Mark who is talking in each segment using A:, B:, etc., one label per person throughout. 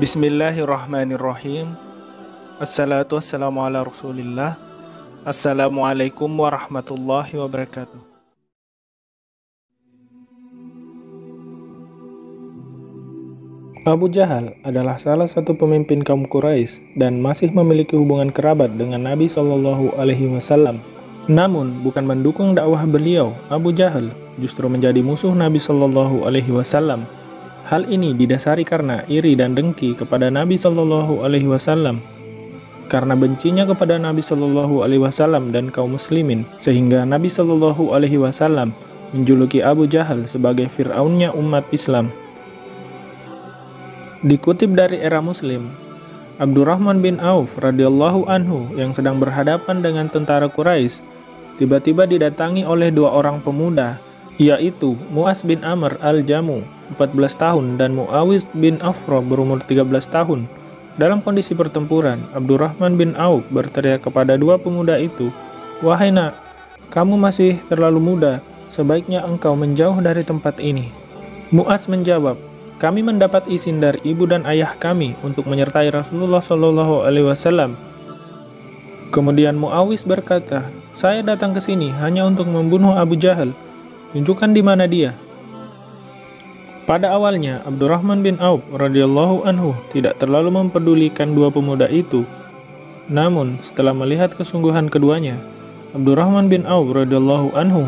A: Bismillahirrahmanirrahim Assalatu wassalamu ala rasulillah Assalamualaikum warahmatullahi wabarakatuh Abu Jahal adalah salah satu pemimpin kaum Quraisy dan masih memiliki hubungan kerabat dengan Nabi Shallallahu Alaihi Wasallam. Namun, bukan mendukung dakwah beliau, Abu Jahal justru menjadi musuh Nabi Shallallahu Alaihi Wasallam. Hal ini didasari karena iri dan dengki kepada Nabi Shallallahu Alaihi Wasallam. Karena bencinya kepada Nabi Shallallahu Alaihi Wasallam dan kaum Muslimin, sehingga Nabi Shallallahu Alaihi Wasallam menjuluki Abu Jahal sebagai Fir'aunnya umat Islam. Dikutip dari era Muslim, Abdurrahman bin Auf radhiyallahu anhu yang sedang berhadapan dengan tentara Quraisy tiba-tiba didatangi oleh dua orang pemuda, yaitu Muas bin Amr al-Jamu, 14 tahun, dan Muawiz bin Afro berumur 13 tahun. Dalam kondisi pertempuran, Abdurrahman bin Auf berteriak kepada dua pemuda itu, Wahai nak, kamu masih terlalu muda, sebaiknya engkau menjauh dari tempat ini. Muas menjawab, kami mendapat izin dari ibu dan ayah kami untuk menyertai Rasulullah Shallallahu Alaihi Wasallam. Kemudian Muawis berkata, saya datang ke sini hanya untuk membunuh Abu Jahal. Tunjukkan di mana dia. Pada awalnya, Abdurrahman bin Auf radhiyallahu anhu tidak terlalu mempedulikan dua pemuda itu. Namun, setelah melihat kesungguhan keduanya, Abdurrahman bin Auf radhiyallahu anhu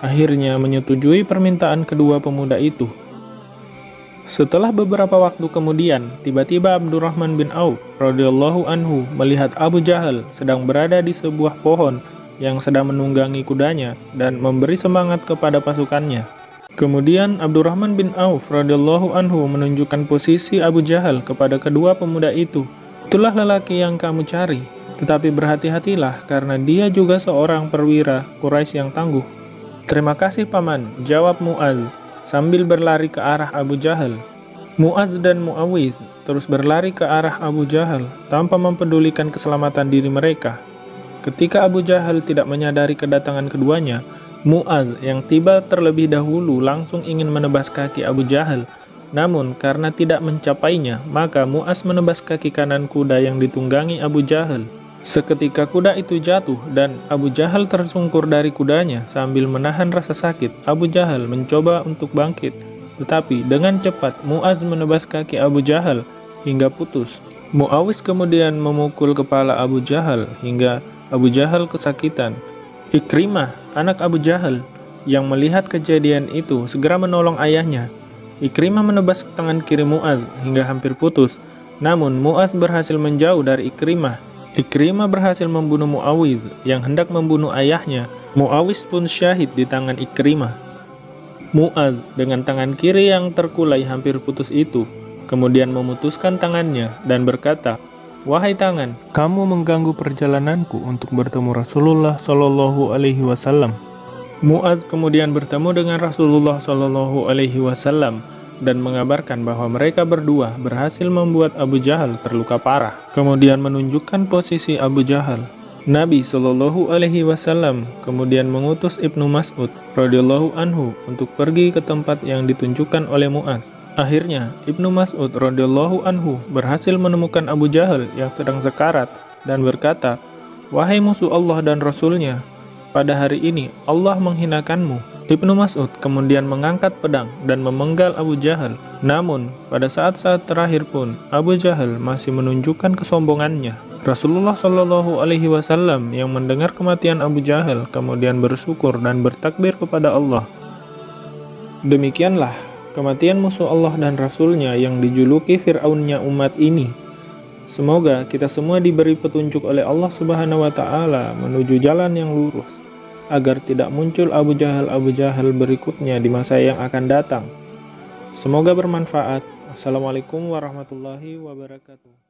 A: akhirnya menyetujui permintaan kedua pemuda itu. Setelah beberapa waktu kemudian, tiba-tiba Abdurrahman bin Auf radhiyallahu anhu melihat Abu Jahal sedang berada di sebuah pohon yang sedang menunggangi kudanya dan memberi semangat kepada pasukannya. Kemudian Abdurrahman bin Auf radhiyallahu anhu menunjukkan posisi Abu Jahal kepada kedua pemuda itu. Itulah lelaki yang kamu cari, tetapi berhati-hatilah karena dia juga seorang perwira Quraisy yang tangguh. Terima kasih paman, jawab Muaz sambil berlari ke arah Abu Jahal. Muaz dan Muawiz terus berlari ke arah Abu Jahal tanpa mempedulikan keselamatan diri mereka. Ketika Abu Jahal tidak menyadari kedatangan keduanya, Muaz yang tiba terlebih dahulu langsung ingin menebas kaki Abu Jahal. Namun karena tidak mencapainya, maka Muaz menebas kaki kanan kuda yang ditunggangi Abu Jahal. Seketika kuda itu jatuh dan Abu Jahal tersungkur dari kudanya sambil menahan rasa sakit. Abu Jahal mencoba untuk bangkit, tetapi dengan cepat Muaz menebas kaki Abu Jahal hingga putus. Muawis kemudian memukul kepala Abu Jahal hingga Abu Jahal kesakitan. Ikrimah, anak Abu Jahal, yang melihat kejadian itu segera menolong ayahnya. Ikrimah menebas tangan kiri Muaz hingga hampir putus. Namun Muaz berhasil menjauh dari Ikrimah Ikrimah berhasil membunuh Muawiz yang hendak membunuh ayahnya. Muawiz pun syahid di tangan Ikrimah. Muaz dengan tangan kiri yang terkulai hampir putus itu, kemudian memutuskan tangannya dan berkata, Wahai tangan, kamu mengganggu perjalananku untuk bertemu Rasulullah Shallallahu Alaihi Wasallam. Muaz kemudian bertemu dengan Rasulullah Shallallahu Alaihi Wasallam dan mengabarkan bahwa mereka berdua berhasil membuat Abu Jahal terluka parah. Kemudian menunjukkan posisi Abu Jahal. Nabi Shallallahu Alaihi Wasallam kemudian mengutus Ibnu Mas'ud radhiyallahu anhu untuk pergi ke tempat yang ditunjukkan oleh Muaz. Akhirnya, Ibnu Mas'ud radhiyallahu anhu berhasil menemukan Abu Jahal yang sedang sekarat dan berkata, Wahai musuh Allah dan Rasulnya, pada hari ini Allah menghinakanmu Ibnu Mas'ud kemudian mengangkat pedang dan memenggal Abu Jahal. Namun, pada saat-saat terakhir pun, Abu Jahal masih menunjukkan kesombongannya. Rasulullah Shallallahu Alaihi Wasallam yang mendengar kematian Abu Jahal kemudian bersyukur dan bertakbir kepada Allah. Demikianlah kematian musuh Allah dan Rasulnya yang dijuluki Fir'aunnya umat ini. Semoga kita semua diberi petunjuk oleh Allah Subhanahu wa Ta'ala menuju jalan yang lurus agar tidak muncul Abu Jahal-Abu Jahal berikutnya di masa yang akan datang. Semoga bermanfaat. Assalamualaikum warahmatullahi wabarakatuh.